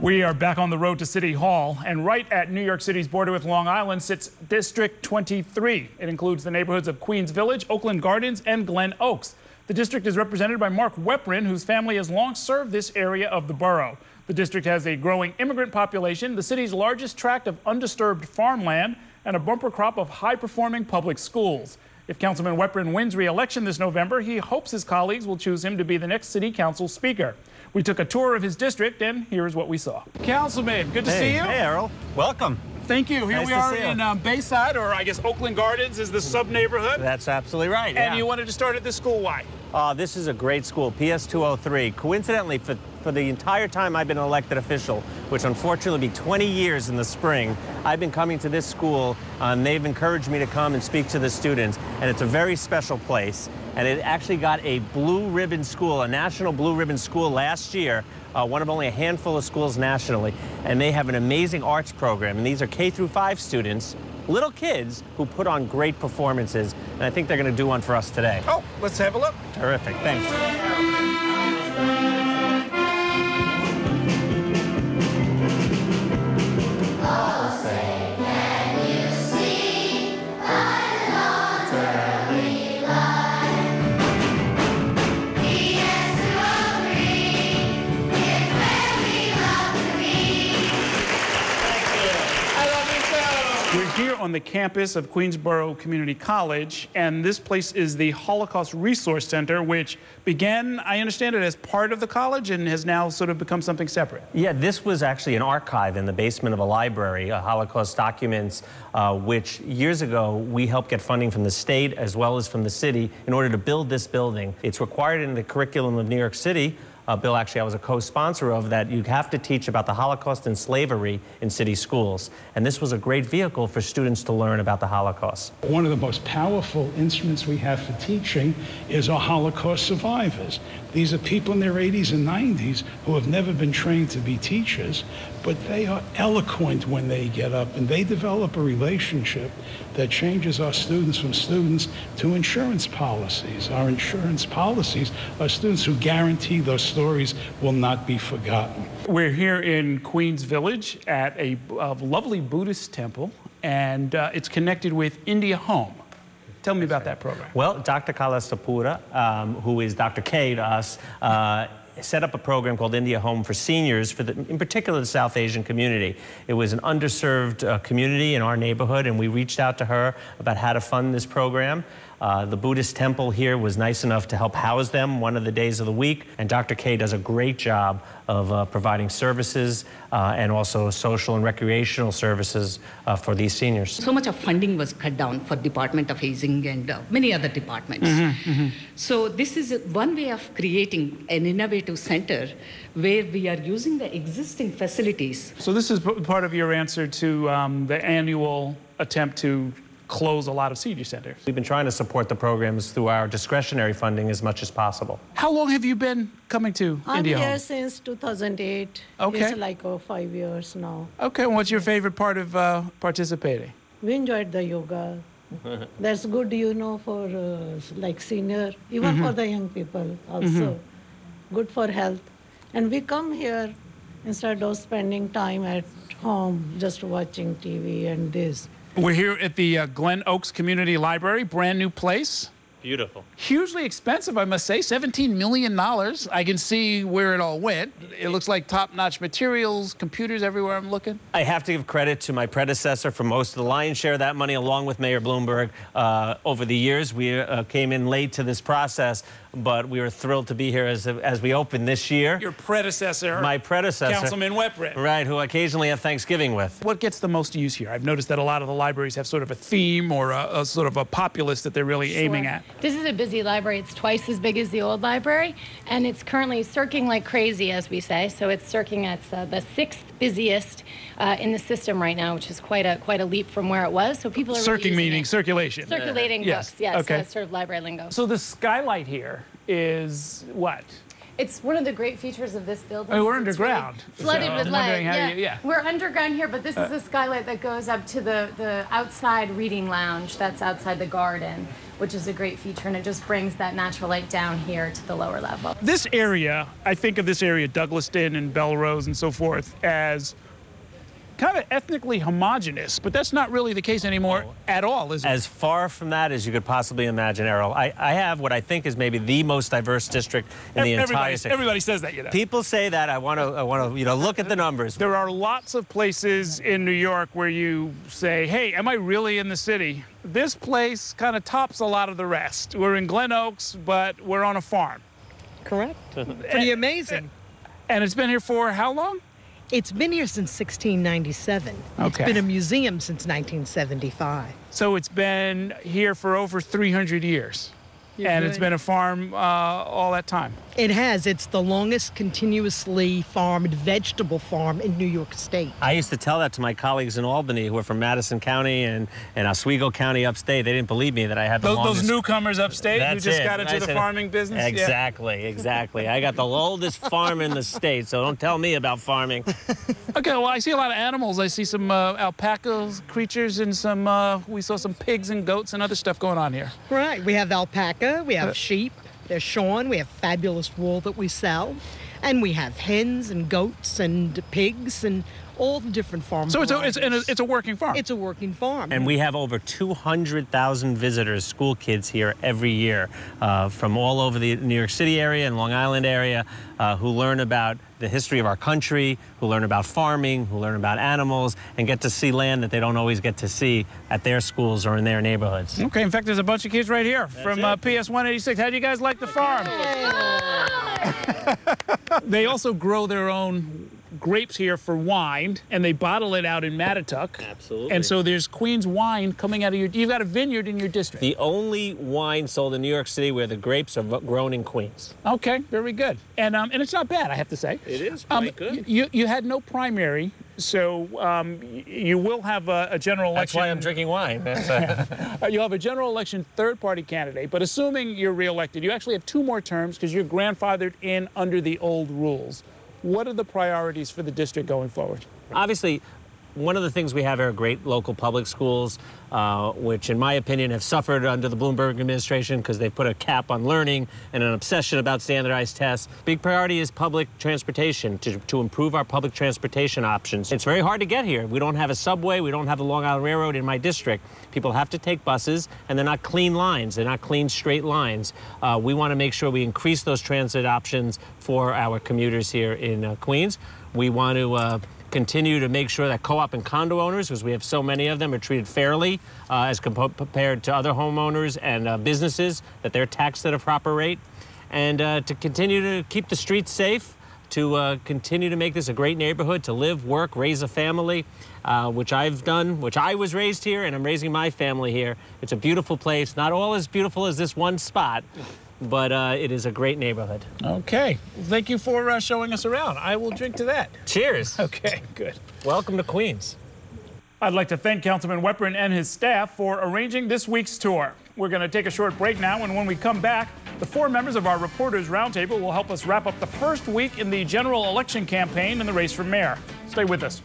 We are back on the road to City Hall, and right at New York City's border with Long Island sits District 23. It includes the neighborhoods of Queens Village, Oakland Gardens, and Glen Oaks. The district is represented by Mark Weprin, whose family has long served this area of the borough. The district has a growing immigrant population, the city's largest tract of undisturbed farmland, and a bumper crop of high-performing public schools. If Councilman Weprin wins re-election this November, he hopes his colleagues will choose him to be the next city council speaker. We took a tour of his district, and here's what we saw. Councilman, good to hey, see you. Hey, Errol. Welcome. Thank you. Here nice we are in um, Bayside, or I guess Oakland Gardens is the sub-neighborhood. That's absolutely right. And you wanted to start at this school. Why? Uh, this is a great school, PS 203. Coincidentally, for, for the entire time I've been an elected official, which unfortunately will be 20 years in the spring, I've been coming to this school. and they've encouraged me to come and speak to the students, and it's a very special place. And it actually got a blue ribbon school, a national blue ribbon school last year, uh, one of only a handful of schools nationally. And they have an amazing arts program. And these are K through 5 students little kids who put on great performances, and I think they're going to do one for us today. Oh, let's have a look. Terrific. Thanks. On the campus of Queensborough Community College, and this place is the Holocaust Resource Center, which began, I understand it, as part of the college and has now sort of become something separate. Yeah, this was actually an archive in the basement of a library, uh, Holocaust documents, uh, which years ago we helped get funding from the state as well as from the city in order to build this building. It's required in the curriculum of New York City uh, Bill, actually, I was a co-sponsor of that. You have to teach about the Holocaust and slavery in city schools. And this was a great vehicle for students to learn about the Holocaust. One of the most powerful instruments we have for teaching is our Holocaust survivors. These are people in their 80s and 90s who have never been trained to be teachers, but they are eloquent when they get up and they develop a relationship that changes our students from students to insurance policies. Our insurance policies are students who guarantee those stories will not be forgotten. We're here in Queens Village at a, a lovely Buddhist temple, and uh, it's connected with India Home. Tell me about that program. Well, Dr. Kalasapudi, um, who is Dr. K to us, uh, set up a program called India Home for seniors, for the, in particular the South Asian community. It was an underserved uh, community in our neighborhood, and we reached out to her about how to fund this program. Uh, the Buddhist temple here was nice enough to help house them one of the days of the week, and Dr. K does a great job of uh, providing services uh, and also social and recreational services uh, for these seniors. So much of funding was cut down for Department of Aging and uh, many other departments. Mm-hmm, mm-hmm. So this is one way of creating an innovative center where we are using the existing facilities. So this is part of your answer to um, the annual attempt to close a lot of senior centers. We've been trying to support the programs through our discretionary funding as much as possible. How long have you been coming to I'm India here Home? since 2008. Okay. It's like oh, five years now. Okay, and what's your favorite part of uh, participating? We enjoyed the yoga. That's good, you know, for uh, like senior, even mm-hmm. for the young people also. Mm-hmm. Good for health. And we come here instead of spending time at home just watching TV and this. We're here at the uh, Glen Oaks Community Library, brand new place. Beautiful. Hugely expensive, I must say. $17 million. I can see where it all went. It looks like top-notch materials, computers everywhere I'm looking. I have to give credit to my predecessor for most of the lion's share of that money, along with Mayor Bloomberg. Uh, over the years, we uh, came in late to this process, but we were thrilled to be here as, as we open this year. Your predecessor. My predecessor. Councilman Weprin. Right, who I occasionally have Thanksgiving with. What gets the most use here? I've noticed that a lot of the libraries have sort of a theme or a, a sort of a populace that they're really sure. aiming at. This is a busy library. It's twice as big as the old library, and it's currently circling like crazy, as we say. So it's circling at uh, the sixth busiest uh, in the system right now, which is quite a quite a leap from where it was. So people are circling really meaning it. circulation. Circulating yes. books, yes. Okay. So sort of library lingo. So the skylight here is what? It's one of the great features of this building. Oh, we're underground. really flooded So with light. Yeah. you- yeah. We're underground here, but this is uh. a skylight that goes up to the, the outside reading lounge that's outside the garden, which is a great feature, and it just brings that natural light down here to the lower level. This area, I think of this area, Douglaston and Bellerose and so forth, as kind of ethnically homogenous, but that's not really the case anymore oh. at all, is it? As far from that as you could possibly imagine, Errol. I, I have what I think is maybe the most diverse district in the entire everybody, state. everybody says that, you know. People say that. I want to, I want to, you know, look at the numbers. There are lots of places in New York where you say, hey, am I really in the city? This place kind of tops a lot of the rest. We're in Glen Oaks, but we're on a farm. Correct. Pretty amazing. And it's been here for how long? It's been here since 1697. It's been a museum since 1975. So it's been here for over 300 years. And it's been a farm uh, all that time. It has. It's the longest continuously farmed vegetable farm in New York State. I used to tell that to my colleagues in Albany who are from Madison County and, and Oswego County upstate. They didn't believe me that I had the Those, longest. those newcomers upstate who just it. got into the said- farming business. Yeah. Exactly, exactly. I got the oldest farm in the state, so don't tell me about farming. Okay, well, I see a lot of animals. I see some uh, alpaca creatures and some, uh, we saw some pigs and goats and other stuff going on here. Right. We have alpaca, we have uh, sheep, they're shorn, we have fabulous wool that we sell, and we have hens and goats and pigs and all the different farms. So it's a, it's, and it's a working farm. It's a working farm. And we have over 200,000 visitors, school kids here every year uh, from all over the New York City area and Long Island area uh, who learn about the history of our country, who learn about farming, who learn about animals, and get to see land that they don't always get to see at their schools or in their neighborhoods. Okay, in fact, there's a bunch of kids right here from uh, PS 186. How do you guys like the farm? they also grow their own grapes here for wine, and they bottle it out in Mattituck. Absolutely. And so there's Queens wine coming out of your. You've got a vineyard in your district. The only wine sold in New York City where the grapes are grown in Queens. Okay, very good. And um, and it's not bad, I have to say. It is Um, quite good. You you had no primary, so um, you will have a, a general election. That's why I'm drinking wine. Uh, you'll have a general election third party candidate, but assuming you're reelected, you actually have two more terms because you're grandfathered in under the old rules. What are the priorities for the district going forward? Obviously, one of the things we have are great local public schools, uh, which, in my opinion, have suffered under the Bloomberg administration because they've put a cap on learning and an obsession about standardized tests. Big priority is public transportation to, to improve our public transportation options. It's very hard to get here. We don't have a subway, we don't have the Long Island Railroad in my district. People have to take buses, and they're not clean lines. They're not clean straight lines. Uh, we want to make sure we increase those transit options for our commuters here in uh, Queens. We want to uh, continue to make sure that co-op and condo owners, because we have so many of them, are treated fairly uh, as compared to other homeowners and uh, businesses, that they're taxed at a proper rate, and uh, to continue to keep the streets safe, to uh, continue to make this a great neighborhood to live, work, raise a family, uh, which I've done, which I was raised here, and I'm raising my family here. It's a beautiful place, not all as beautiful as this one spot, but uh, it is a great neighborhood. Okay. Thank you for uh, showing us around. I will drink to that. Cheers. Okay, good. Welcome to Queens. I'd like to thank Councilman Weprin and his staff for arranging this week's tour. We're going to take a short break now, and when we come back, the four members of our Reporters Roundtable will help us wrap up the first week in the general election campaign and the race for mayor. Stay with us.